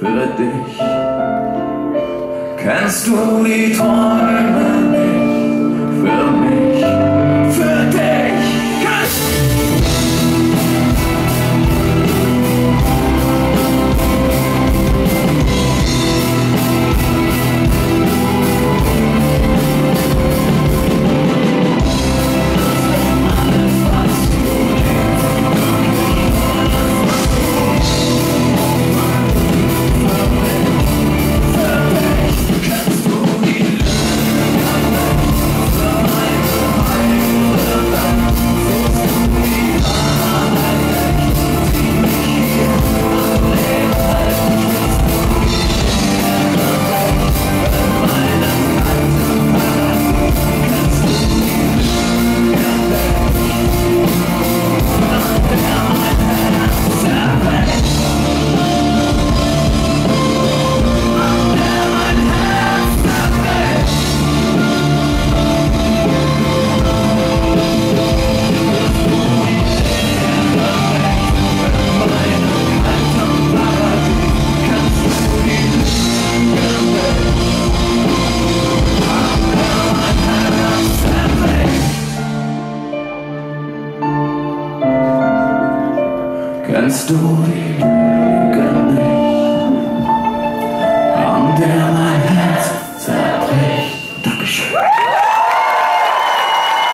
für dich? Kennst du die Träume Kennst du